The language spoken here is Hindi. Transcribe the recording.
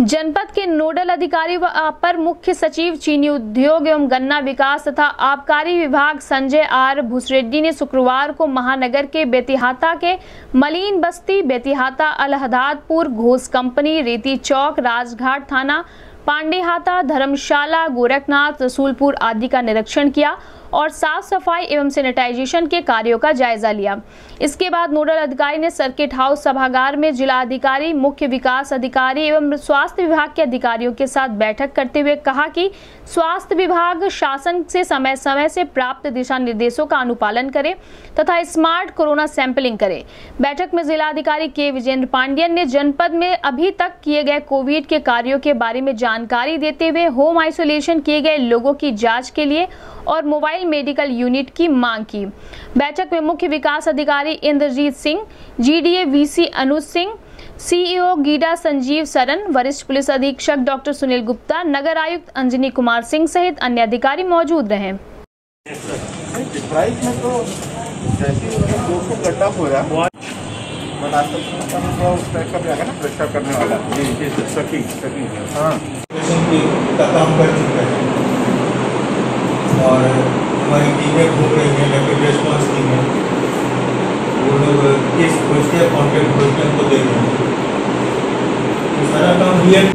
जनपद के नोडल अधिकारी व अपर मुख्य सचिव, चीनी उद्योग एवं गन्ना विकास तथा आबकारी विभाग संजय आर भूसरेड्डी ने शुक्रवार को महानगर के बेतिहाता के मलिन बस्ती, बेतिहाता अलहदादपुर घोष कंपनी, रेती चौक, राजघाट थाना, पांडेहाता धर्मशाला, गोरखनाथ, रसूलपुर आदि का निरीक्षण किया और साफ़ सफ़ाई एवं सैनिटाइजेशन के कार्यों का जायजा लिया। इसके बाद नोडल अधिकारी ने सर्किट हाउस सभागार में जिला अधिकारी, मुख्य विकास अधिकारी एवं स्वास्थ्य विभाग के अधिकारियों के साथ बैठक करते हुए कहा कि स्वास्थ्य विभाग शासन से समय समय से प्राप्त दिशा निर्देशों का अनुपालन करे तथा स्मार्ट कोरोना सैंपलिंग करे। बैठक में जिला अधिकारी के विजेंद्र पांडियन ने जनपद में अभी तक किए गए कोविड के कार्यों के बारे में जानकारी देते हुए होम आइसोलेशन किए गए लोगों की जाँच के लिए और मोबाइल मेडिकल यूनिट की मांग की। बैठक में मुख्य विकास अधिकारी Indrajeet Singh GDA VC Anuj Singh CEO GIDA Sanjeev Saran वरिष्ठ पुलिस अधीक्षक डॉक्टर सुनील गुप्ता नगर आयुक्त अंजनी कुमार सिंह सहित अन्य अधिकारी मौजूद रहे। प्राइस में तो हो है हाँ। कर चुका है। और हमारी टीमें घूम रही हैं रैपिड रेस्पॉन्स टीम है। वो लोग किस खोजते हैं कॉन्टेक्ट खोजते हैं उनको देख रहे हैं। सारा काम रियल